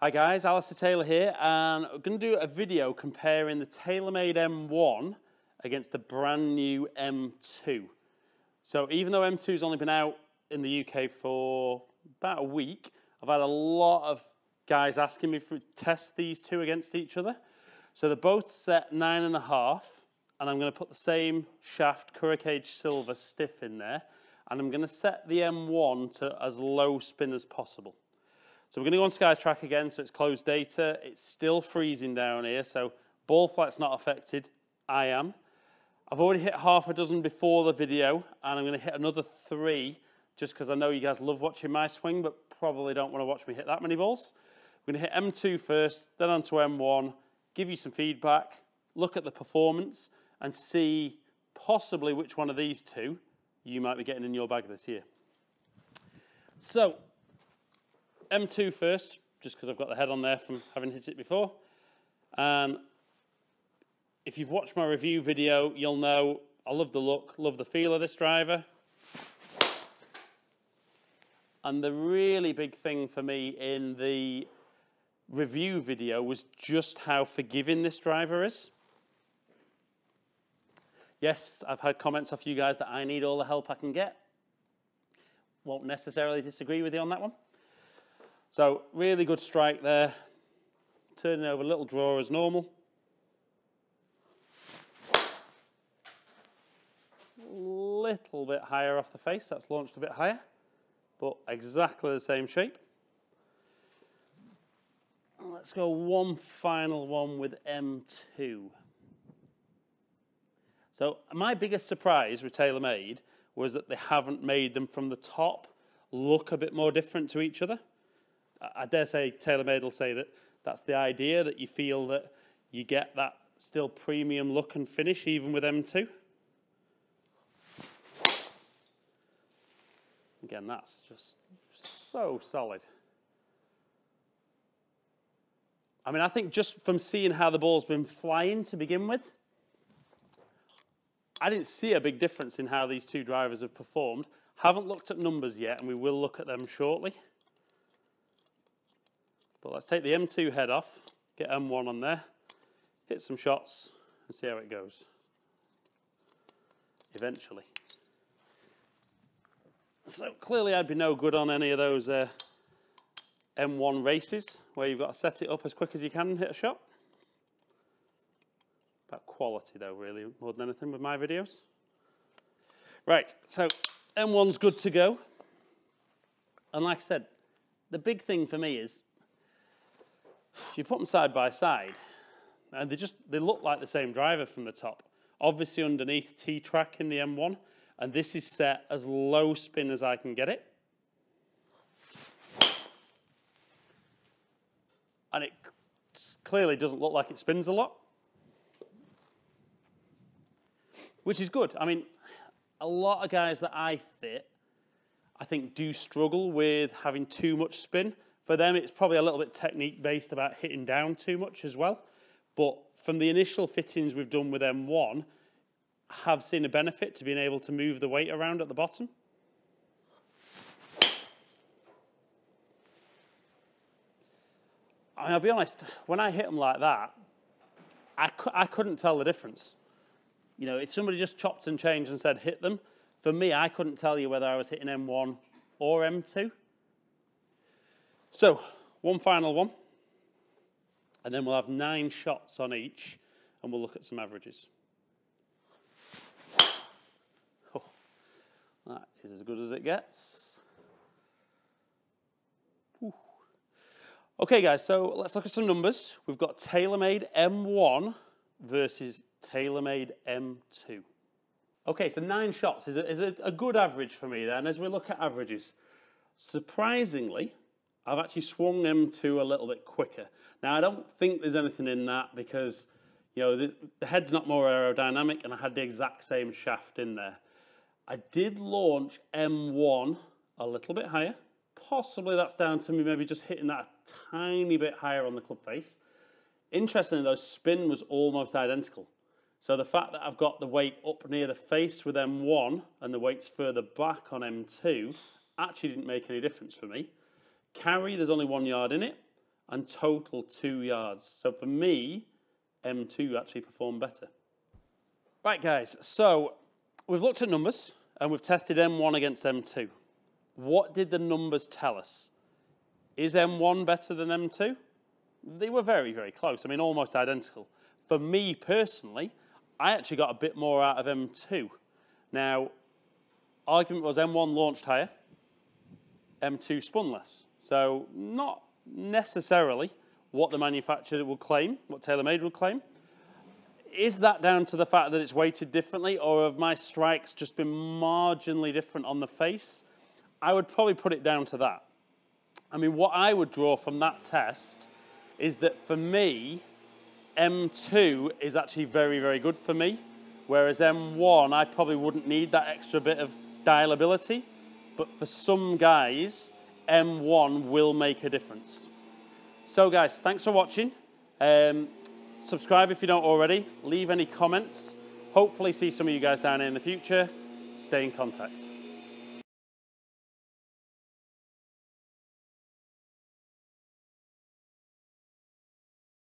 Hi guys, Alistair Taylor here and I'm going to do a video comparing the TaylorMade M1 against the brand new M2. So even though M2's only been out in the UK for about a week, I've had a lot of guys asking me to test these two against each other. So they're both set nine and a half and I'm going to put the same shaft Kuro Kage Silver stiff in there and I'm going to set the M1 to as low spin as possible. So we're going to go on SkyTrak again, so it's closed data. It's still freezing down here, so ball flight's not affected. I am. I've already hit half a dozen before the video, and I'm going to hit another three, just because I know you guys love watching my swing, but probably don't want to watch me hit that many balls. We're going to hit M2 first, then on to M1, give you some feedback, look at the performance, and see possibly which one of these two you might be getting in your bag this year. So, M2 first, just because I've got the head on there from having hit it before. And if you've watched my review video, you'll know I love the look, love the feel of this driver. And the really big thing for me in the review video was just how forgiving this driver is. Yes, I've had comments off you guys that I need all the help I can get. Won't necessarily disagree with you on that one. So really good strike there. Turning over a little draw as normal. Little bit higher off the face, that's launched a bit higher, but exactly the same shape. Let's go one final one with M2. So my biggest surprise with TaylorMade was that they haven't made them from the top look a bit more different to each other. I dare say TaylorMade will say that that's the idea, that you feel that you get that still premium look and finish even with M2. Again, that's just so solid. I mean, I think just from seeing how the ball's been flying to begin with, I didn't see a big difference in how these two drivers have performed. Haven't looked at numbers yet, and we will look at them shortly. But let's take the M2 head off, get M1 on there, hit some shots, and see how it goes. Eventually. So clearly I'd be no good on any of those uh, M1 races where you've got to set it up as quick as you can and hit a shot. About quality though, really, more than anything with my videos. Right, so M1's good to go. And like I said, the big thing for me is you put them side by side and they just they look like the same driver from the top. Obviously underneath T-Track in the M1 and this is set as low spin as I can get it. And it clearly doesn't look like it spins a lot. Which is good. I mean, a lot of guys that I fit, I think do struggle with having too much spin. For them, it's probably a little bit technique based about hitting down too much as well. But from the initial fittings we've done with M1, have seen a benefit to being able to move the weight around at the bottom. I mean, I'll be honest, when I hit them like that, I, cu I couldn't tell the difference. You know, if somebody just chopped and changed and said hit them, for me, I couldn't tell you whether I was hitting M1 or M2. So, one final one. And then we'll have nine shots on each, and we'll look at some averages. Oh, that is as good as it gets. Okay, guys, so let's look at some numbers. We've got TaylorMade M1 versus TaylorMade M2. Okay, so nine shots is, a, is a good average for me then as we look at averages. Surprisingly, I've actually swung M2 a little bit quicker. Now, I don't think there's anything in that because, you know, the, the head's not more aerodynamic and I had the exact same shaft in there. I did launch M1 a little bit higher. Possibly that's down to me maybe just hitting that a tiny bit higher on the club face. Interestingly though, spin was almost identical. So the fact that I've got the weight up near the face with M1 and the weight's further back on M2 actually didn't make any difference for me. Carry, there's only one yard in it. and total two yards. So for me, M2 actually performed better. Right, guys, so we've looked at numbers and we've tested M1 against M2. What did the numbers tell us? Is M1 better than M2? They were very, very close. I mean, almost identical. For me personally, I actually got a bit more out of M2. Now, argument was M1 launched higher, M2 spun less. So not necessarily what the manufacturer would claim, what TaylorMade would claim. Is that down to the fact that it's weighted differently or have my strikes just been marginally different on the face? I would probably put it down to that. I mean, what I would draw from that test is that for me, M2 is actually very, very good for me, whereas M1, I probably wouldn't need that extra bit of dialability, but for some guys, M1 will make a difference. So guys, thanks for watching. Um, subscribe if you don't already. Leave any comments. Hopefully see some of you guys down here in the future. Stay in contact.